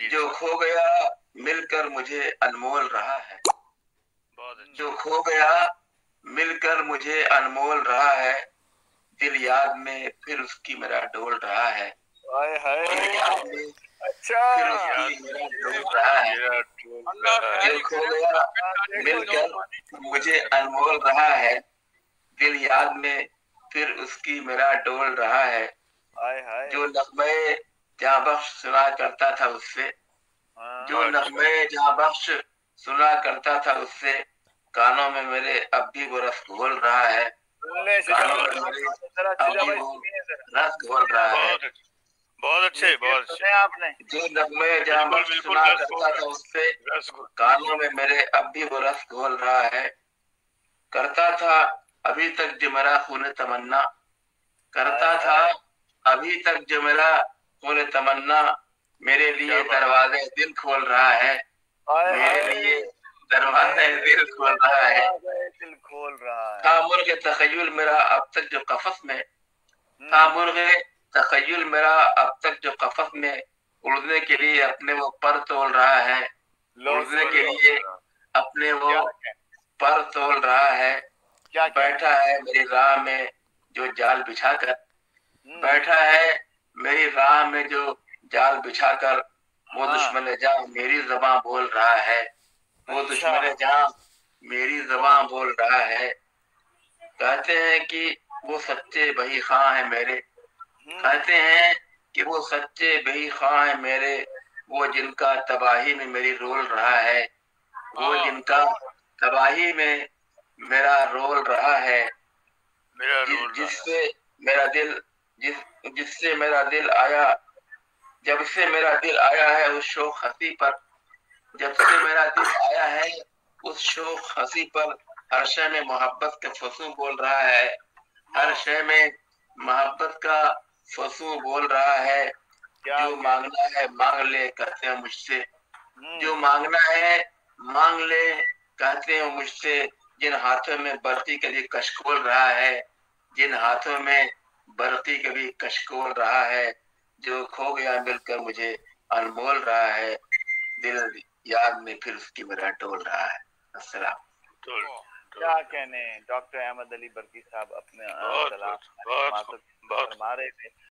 जी। खो गया मिलकर मुझे अनमोल रहा है। अच्छा। जो खो गया मिलकर मुझे अनमोल रहा है। दिल याद में फिर उसकी मेरा डोल रहा है। हाय हाय। दिल याद में अच्छा। फिर उसकी मेरा डोल रहा है। मेरा टोल रहा है। जो खो गया मिलकर मुझे अनमोल रहा है। दिल याद में फिर उसकी मेरा डोल रहा है। जो नगमे जहाँ बख्श सुना करता था उससे। हाँ, जो नगमे जहाँ बख्श सुना करता था उससे कानों में मेरे अब भी वो रस घोल रहा है। कानों में मेरे अब भी वो रस घोल रहा है। बहुत अच्छे बहुत अच्छे आपने? जो नगमे जहाँ बख्श सुना करता था उससे कानों में मेरे अब भी वो रस घोल रहा है। करता था अभी तक जो मेरा खून तमन्ना करता था अभी तक जो मेरा खून तमन्ना मेरे लिए दरवाजे दिल खोल रहा है। मेरे लिए दरवाजे दिल खोल रहा है। दिल खोल रहा है। था मुर्ग तखयुल मेरा अब तक जो कफस में। हम्म, था मुर्ग तखयुल मेरा अब तक जो कफस में। उड़ने के लिए अपने वो पर तोल रहा है। उड़ने के लिए अपने वो पर तोल रहा है। बैठा है मेरी राह में जो जाल बिछा कर बैठा है मेरी राह में जो जाल बिछाकर वो हाँ। दुश्मन जहाँ मेरी जबां बोल रहा है वो अच्छा। दुश्मन जहाँ मेरी जबां बोल रहा है कहते हैं कि वो सच्चे बही खां है मेरे हम्म, कहते हैं कि वो सच्चे बही खां है मेरे वो जिनका तबाही में मेरी रोल रहा है वो हाँ। जिनका तबाही में मेरा रोल रहा है मेरा रोल रहा है। जिससे मेरा दिल जिस जिससे मेरा दिल आया जब से मेरा दिल आया है उस शोक हँसी पर जब से मेरा दिल आया है उस शोक हँसी पर हर शय में मोहब्बत का फसू बोल रहा है। हर शय में मोहब्बत का फसू बोल रहा है। क्या जो मांगना है मांग ले कहते हैं मुझसे। हम्म, जो मांगना है मांग ले कहते हो मुझसे। जिन हाथों में बरती कभी कशकोल रहा है जिन हाथों में बरती कभी कशकोल रहा है जो खो गया मिलकर मुझे अनमोल रहा है दिल याद में फिर उसकी मेरा टोल रहा है। अस्सलाम। क्या कहने डॉक्टर अहमद अली बरकी साहब अपने बहुत, बहुत बहुत, बहुत। बहुत